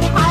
Bye.